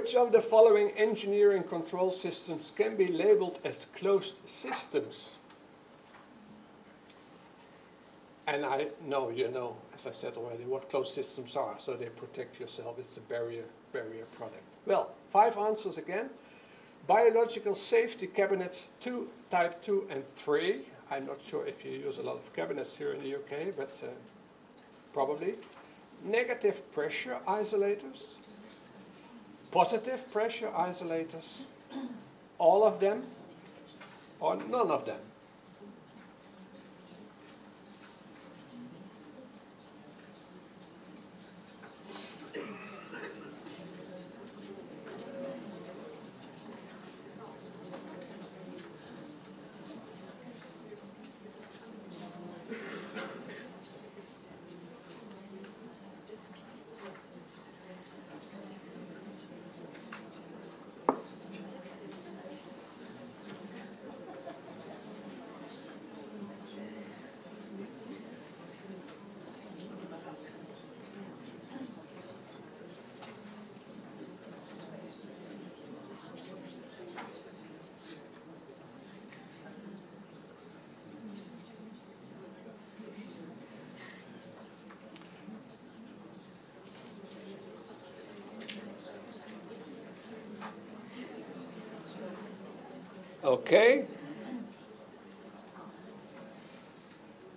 Which of the following engineering control systems can be labeled as closed systems? And I know you know, as I said already, what closed systems are, so they protect yourself. It's a barrier, barrier product. Well, five answers again. Biological safety cabinets 2, type 2 and 3. I'm not sure if you use a lot of cabinets here in the UK, but uh, probably. Negative pressure isolators, positive pressure isolators, all of them or none of them. Okay.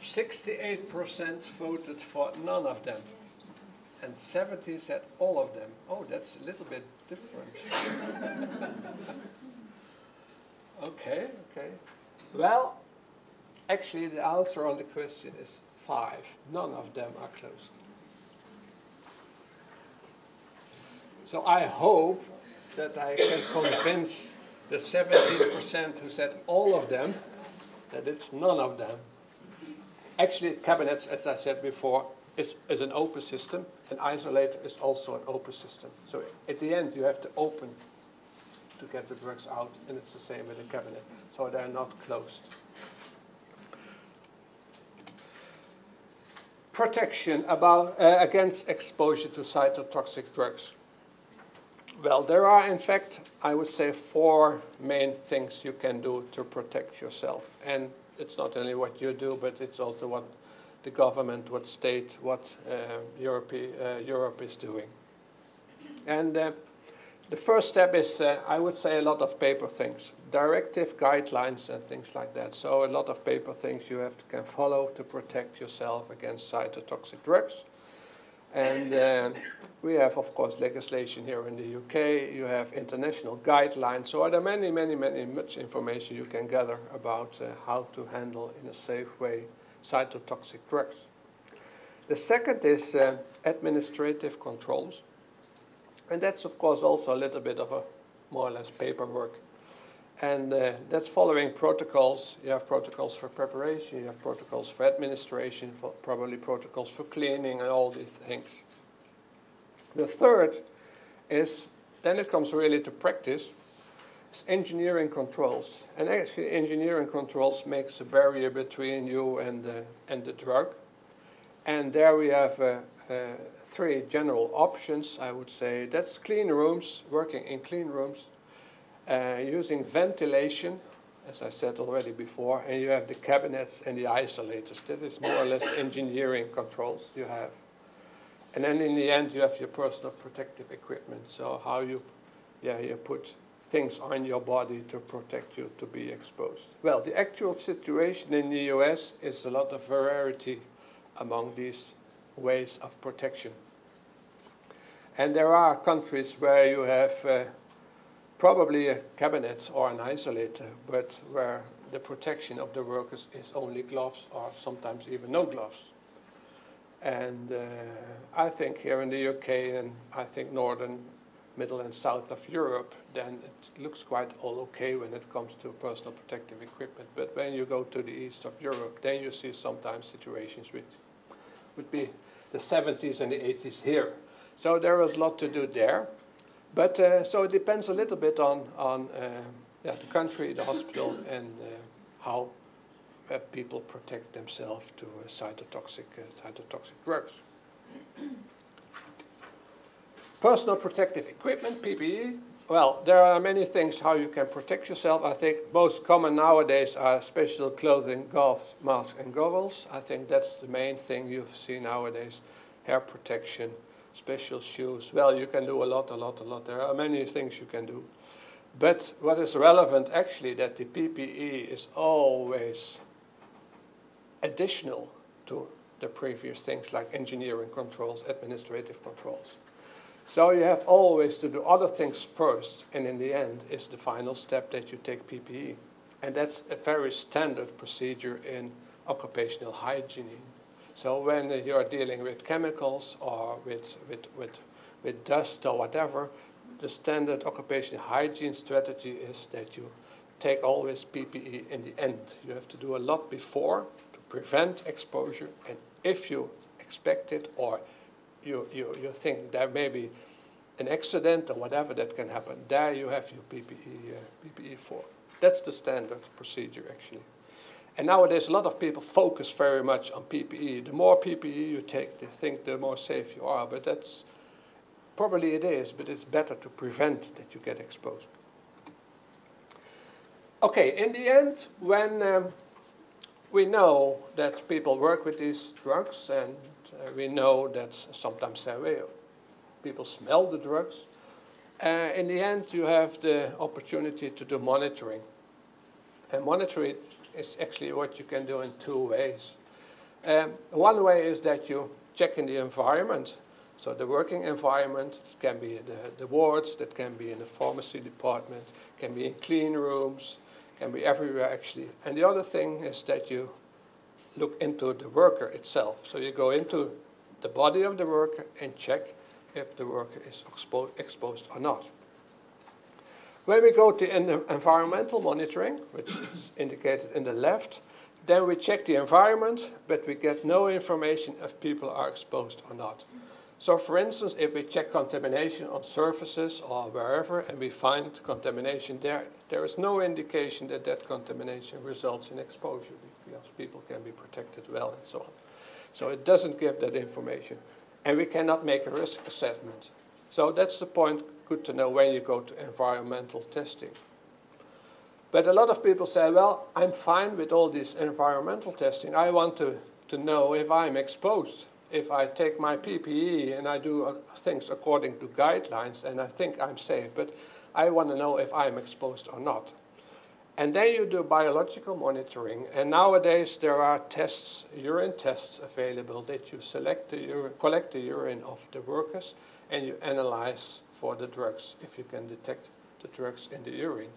68% voted for none of them. And 70 said all of them. Oh, that's a little bit different. okay, okay. Well, actually the answer on the question is five. None of them are closed. So I hope that I can convince the 17% who said all of them, that it's none of them. Actually, cabinets, as I said before, is, is an open system. An isolator is also an open system. So at the end, you have to open to get the drugs out, and it's the same with a cabinet. So they're not closed. Protection about, uh, against exposure to cytotoxic drugs. Well, there are, in fact, I would say four main things you can do to protect yourself. And it's not only what you do, but it's also what the government, what state, what uh, Europe, uh, Europe is doing. And uh, the first step is, uh, I would say, a lot of paper things, directive guidelines and things like that. So a lot of paper things you have to can follow to protect yourself against cytotoxic drugs. And uh, we have, of course, legislation here in the UK. You have international guidelines. So there are many, many, many much information you can gather about uh, how to handle in a safe way cytotoxic drugs. The second is uh, administrative controls. And that's, of course, also a little bit of a more or less paperwork. And uh, that's following protocols. You have protocols for preparation, you have protocols for administration, for probably protocols for cleaning and all these things. The third is, then it comes really to practice, it's engineering controls. And actually engineering controls makes a barrier between you and the, and the drug. And there we have uh, uh, three general options, I would say. That's clean rooms, working in clean rooms using ventilation, as I said already before, and you have the cabinets and the isolators. That is more or less engineering controls you have. And then in the end, you have your personal protective equipment. So how you, yeah, you put things on your body to protect you to be exposed. Well, the actual situation in the US is a lot of variety among these ways of protection. And there are countries where you have uh, probably a cabinet or an isolator, but where the protection of the workers is only gloves or sometimes even no gloves. And uh, I think here in the UK and I think northern, middle and south of Europe, then it looks quite all okay when it comes to personal protective equipment. But when you go to the east of Europe, then you see sometimes situations which would be the 70s and the 80s here. So there is a lot to do there. But uh, so it depends a little bit on, on uh, yeah, the country, the hospital, and uh, how uh, people protect themselves to uh, cytotoxic, uh, cytotoxic drugs. Personal protective equipment, PPE. Well, there are many things how you can protect yourself. I think most common nowadays are special clothing, gloves, masks, and goggles. I think that's the main thing you see nowadays. Hair protection, special shoes. Well, you can do a lot, a lot, a lot. There are many things you can do. But what is relevant actually that the PPE is always additional to the previous things like engineering controls, administrative controls. So you have always to do other things first, and in the end is the final step that you take PPE. And that's a very standard procedure in occupational hygiene. So when you're dealing with chemicals or with, with, with, with dust or whatever, the standard occupational hygiene strategy is that you take always PPE in the end. You have to do a lot before to prevent exposure, and if you expect it or you, you, you think there may be an accident or whatever that can happen, there you have your PPE, uh, PPE for. That's the standard procedure actually. And nowadays a lot of people focus very much on PPE. The more PPE you take, they think the more safe you are, but that's probably it is, but it's better to prevent that you get exposed. Okay, in the end, when um, we know that people work with these drugs and uh, we know that sometimes uh, people smell the drugs. Uh, in the end, you have the opportunity to do monitoring. And monitoring is actually what you can do in two ways. Um, one way is that you check in the environment. So the working environment can be the, the wards, that can be in the pharmacy department, can be in clean rooms, can be everywhere actually. And the other thing is that you look into the worker itself. So you go into the body of the worker and check if the worker is expo exposed or not. When we go to environmental monitoring, which is indicated in the left, then we check the environment, but we get no information if people are exposed or not. So for instance, if we check contamination on surfaces or wherever and we find contamination there, there is no indication that that contamination results in exposure because people can be protected well and so on. So it doesn't give that information. And we cannot make a risk assessment. So that's the point, good to know when you go to environmental testing. But a lot of people say, well, I'm fine with all this environmental testing. I want to, to know if I'm exposed. If I take my PPE and I do uh, things according to guidelines and I think I'm safe, but I want to know if I'm exposed or not. And then you do biological monitoring. And nowadays there are tests, urine tests available that you select the urine, collect the urine of the workers and you analyze for the drugs if you can detect the drugs in the urine.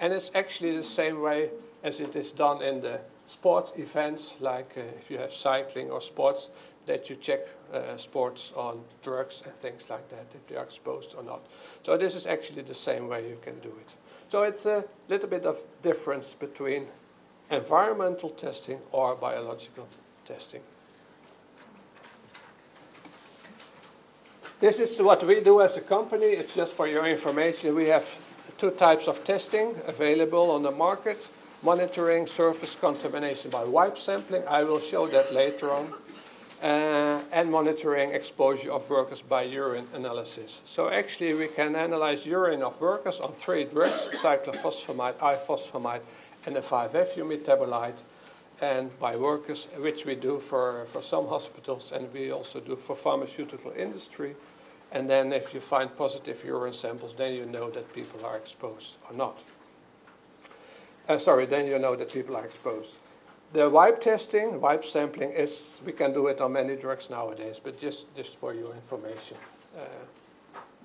And it's actually the same way as it is done in the sports events, like uh, if you have cycling or sports, that you check uh, sports on drugs and things like that, if they are exposed or not. So this is actually the same way you can do it. So it's a little bit of difference between environmental testing or biological testing. This is what we do as a company. It's just for your information. We have two types of testing available on the market. Monitoring surface contamination by wipe sampling. I will show that later on uh, and monitoring exposure of workers by urine analysis. So actually we can analyze urine of workers on three drugs, cyclophosphamide, ifosfamide, and a 5-FU metabolite, and by workers, which we do for, for some hospitals, and we also do for pharmaceutical industry. And then if you find positive urine samples, then you know that people are exposed or not. Uh, sorry, then you know that people are exposed. The wipe testing, wipe sampling is, we can do it on many drugs nowadays, but just, just for your information, uh,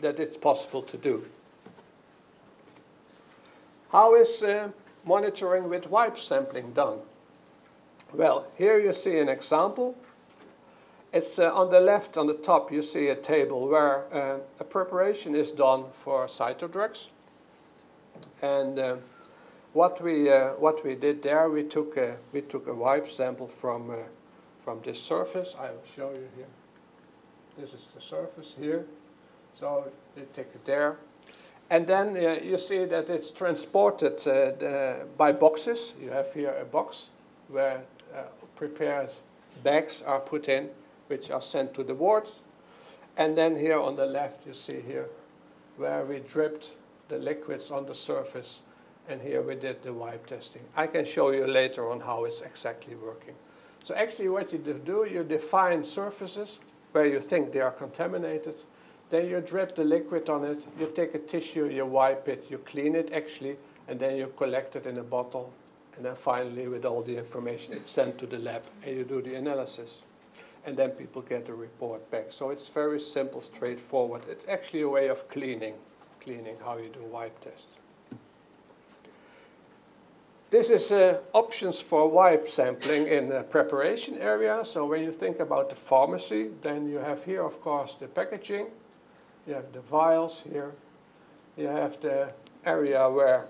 that it's possible to do. How is uh, monitoring with wipe sampling done? Well, here you see an example. It's uh, on the left, on the top, you see a table where uh, a preparation is done for cytodrugs. And uh, what we uh, what we did there, we took a we took a wipe sample from uh, from this surface. I will show you here. This is the surface here. So they take it there, and then uh, you see that it's transported uh, the, by boxes. You have here a box where uh, prepared bags are put in, which are sent to the wards. And then here on the left, you see here where we dripped the liquids on the surface. And here we did the wipe testing. I can show you later on how it's exactly working. So actually what you do, you define surfaces where you think they are contaminated. Then you drip the liquid on it. You take a tissue, you wipe it, you clean it actually, and then you collect it in a bottle. And then finally, with all the information, it's sent to the lab and you do the analysis. And then people get a report back. So it's very simple, straightforward. It's actually a way of cleaning, cleaning how you do wipe tests. This is uh, options for wipe sampling in the preparation area. So when you think about the pharmacy, then you have here, of course, the packaging. You have the vials here. You have the area where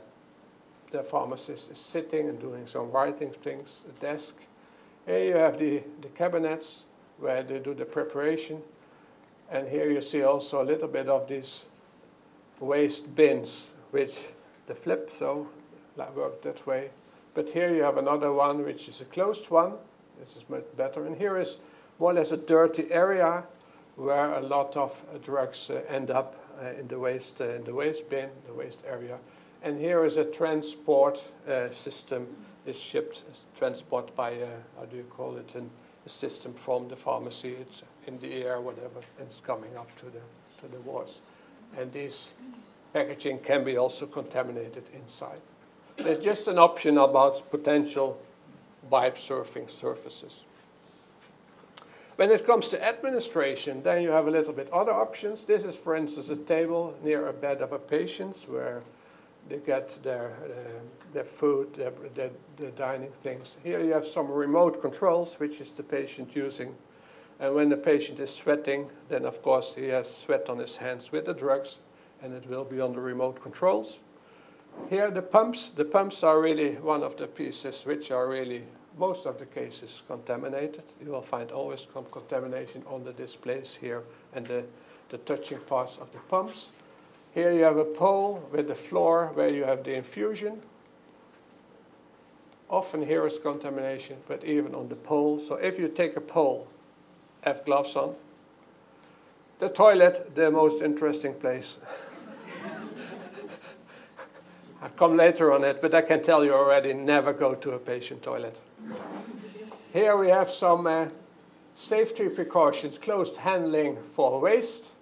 the pharmacist is sitting and doing some writing things, a desk. Here you have the, the cabinets where they do the preparation. And here you see also a little bit of these waste bins, which the flip, so worked that way. But here you have another one, which is a closed one. This is much better. And here is more or less a dirty area where a lot of uh, drugs uh, end up uh, in the waste, in the waste bin, the waste area. And here is a transport system. It's shipped, transport by, uh, how do you call it, An, a system from the pharmacy. It's in the air, whatever, and it's coming up to the, to the wards. And this packaging can be also contaminated inside. There's just an option about potential wipe surfing surfaces. When it comes to administration, then you have a little bit other options. This is, for instance, a table near a bed of a patient where they get their, uh, their food, their, their, their, dining things. Here you have some remote controls, which is the patient using. And when the patient is sweating, then of course he has sweat on his hands with the drugs, and it will be on the remote controls. Here the pumps, the pumps are really one of the pieces which are really, most of the cases, contaminated. You will find always some contamination on the displays here and the, the touching parts of the pumps. Here you have a pole with the floor where you have the infusion. Often here is contamination, but even on the pole. So if you take a pole, have gloves on. The toilet, the most interesting place. I'll come later on it, but I can tell you already, never go to a patient toilet. Here we have some uh, safety precautions, closed handling for waste.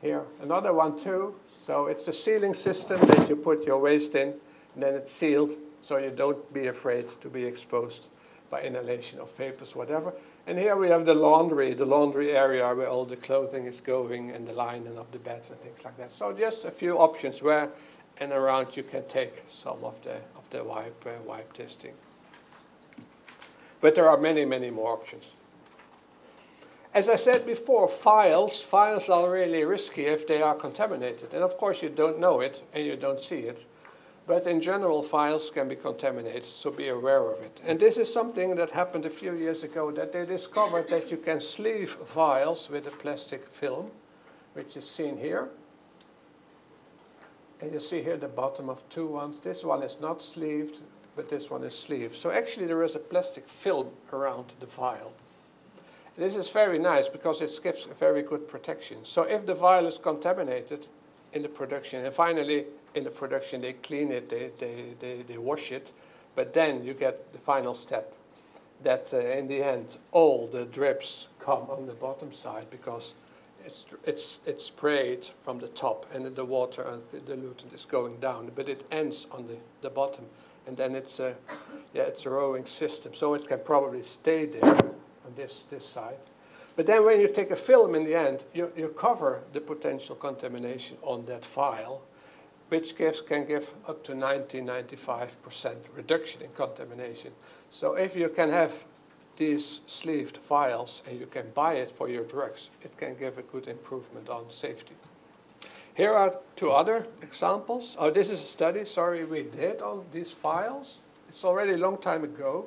Here, another one too. So it's a sealing system that you put your waste in, and then it's sealed, so you don't be afraid to be exposed by inhalation of vapors, whatever. And here we have the laundry, the laundry area where all the clothing is going, and the lining of the beds and things like that. So just a few options where and around you can take some of the, of the wipe, uh, wipe testing. But there are many, many more options. As I said before, vials, vials are really risky if they are contaminated. And of course you don't know it and you don't see it. But in general, vials can be contaminated, so be aware of it. And this is something that happened a few years ago, that they discovered that you can sleeve vials with a plastic film, which is seen here. And you see here the bottom of two ones. This one is not sleeved, but this one is sleeved. So actually there is a plastic film around the vial. This is very nice because it gives a very good protection. So if the vial is contaminated in the production, and finally in the production they clean it, they, they, they, they wash it, but then you get the final step that uh, in the end all the drips come on the bottom side because it's, it's, it's sprayed from the top and the water and the diluent is going down, but it ends on the, the bottom. And then it's a, yeah, it's a rowing system, so it can probably stay there on this, this side. But then when you take a film in the end, you, you cover the potential contamination on that vial, which gives, can give up to 90, 95% reduction in contamination. So if you can have these sleeved vials and you can buy it for your drugs, it can give a good improvement on safety. Here are two other examples. Oh, this is a study, sorry, we did on these vials. It's already a long time ago,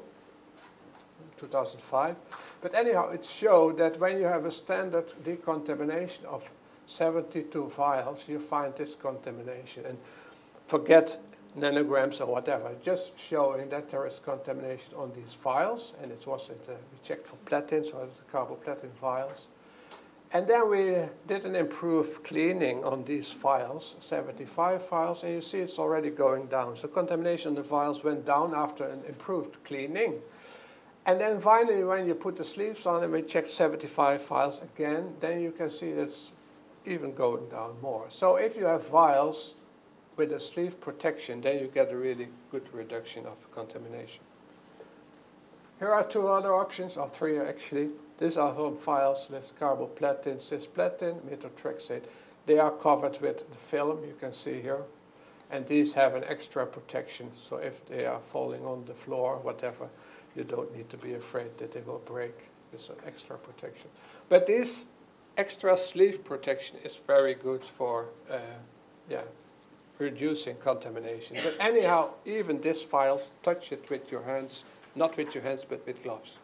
2005. But anyhow, it showed that when you have a standard decontamination of 72 vials, you find this contamination. And forget nanograms or whatever, just showing that there is contamination on these vials, and it wasn't, uh, we checked for platin, so it's carboplatin vials. And then we did an improved cleaning on these vials, 75 vials, and you see it's already going down. So contamination on the vials went down after an improved cleaning. And then finally, when you put the sleeves on and we check 75 vials again, then you can see it's even going down more. So if you have vials with a sleeve protection, then you get a really good reduction of contamination. Here are two other options, or three actually. These are some vials with carboplatin, cisplatin, methotrexate. They are covered with the film you can see here. And these have an extra protection, so if they are falling on the floor, whatever, you don't need to be afraid that they will break. It's an extra protection. But this extra sleeve protection is very good for uh, yeah, reducing contamination. But anyhow, even these vials, touch it with your hands, not with your hands, but with gloves.